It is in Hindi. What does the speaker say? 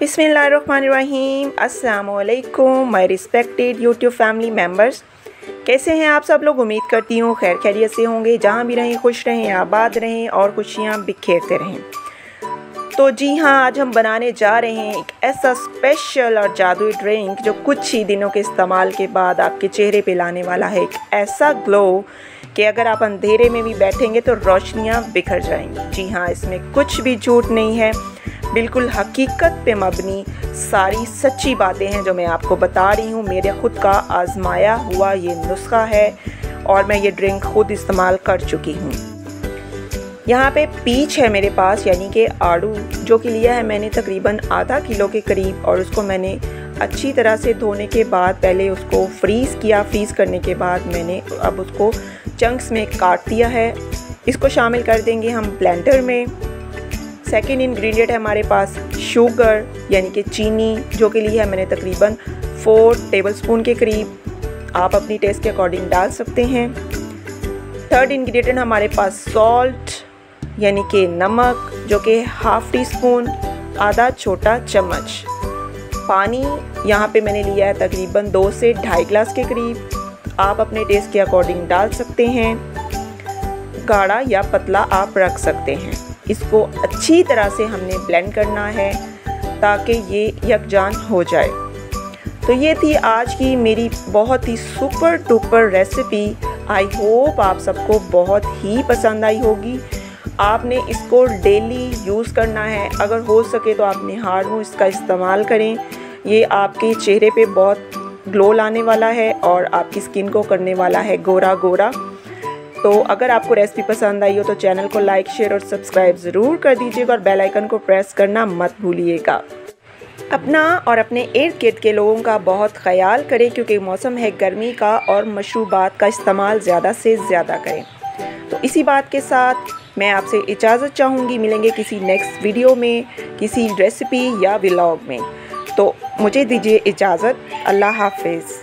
बिसमीम अस्सलाम my respected YouTube family members कैसे हैं आप सब लोग? उम्मीद करती हूँ खैर खैरियत से होंगे। जहाँ भी रहें, खुश रहें, आबाद रहें और खुशियाँ बिखेरते रहें। तो जी हाँ आज हम बनाने जा रहे हैं एक ऐसा स्पेशल और जादुई ड्रिंक जो कुछ ही दिनों के इस्तेमाल के बाद आपके चेहरे पे लाने वाला है। एक ऐसा ग्लो कि अगर आप अंधेरे में भी बैठेंगे तो रोशनियाँ बिखर जाएँगी। जी हाँ इसमें कुछ भी झूठ नहीं है। बिल्कुल हकीकत पे मबनी सारी सच्ची बातें हैं जो मैं आपको बता रही हूँ। मेरे ख़ुद का आजमाया हुआ ये नुस्खा है और मैं ये ड्रिंक खुद इस्तेमाल कर चुकी हूँ। यहाँ पे पीच है मेरे पास, यानी कि आड़ू, जो कि लिया है मैंने तकरीबन आधा किलो के करीब और उसको मैंने अच्छी तरह से धोने के बाद, पहले उसको फ्रीज़ किया। फ्रीज़ करने के बाद मैंने अब उसको चंक्स में काट दिया है। इसको शामिल कर देंगे हम ब्लेंडर में। सेकेंड इंग्रेडिएंट है हमारे पास शुगर यानी कि चीनी, जो के लिए है मैंने तकरीबन फोर टेबलस्पून के करीब। आप अपनी टेस्ट के अकॉर्डिंग डाल सकते हैं। थर्ड इंग्रेडिएंट हमारे पास सॉल्ट यानी कि नमक, जो कि हाफ़ टी स्पून आधा छोटा चम्मच। पानी यहाँ पे मैंने लिया है तकरीबन दो से ढाई ग्लास के करीब। आप अपने टेस्ट के अकॉर्डिंग डाल सकते हैं। गाढ़ा या पतला आप रख सकते हैं। इसको अच्छी तरह से हमने ब्लेंड करना है ताकि ये यकजान हो जाए। तो ये थी आज की मेरी बहुत ही सुपर टुपर रेसिपी आई होप आप सबको बहुत ही पसंद आई होगी। आपने इसको डेली यूज़ करना है। अगर हो सके तो आप निहार हो इसका इस्तेमाल करें। ये आपके चेहरे पे बहुत ग्लो लाने वाला है और आपकी स्किन को करने वाला है गोरा गोरा तो अगर आपको रेसिपी पसंद आई हो तो चैनल को लाइक शेयर और सब्सक्राइब ज़रूर कर दीजिएगा और बेल आइकन को प्रेस करना मत भूलिएगा। अपना और अपने इर्द गिर्द के लोगों का बहुत ख्याल करें क्योंकि मौसम है गर्मी का और मशरूबात का इस्तेमाल ज़्यादा से ज़्यादा करें। तो इसी बात के साथ मैं आपसे इजाज़त चाहूँगी, मिलेंगे किसी नेक्स्ट वीडियो में, किसी रेसिपी या व्लॉग में। तो मुझे दीजिए इजाज़त, अल्लाह हाफिज़।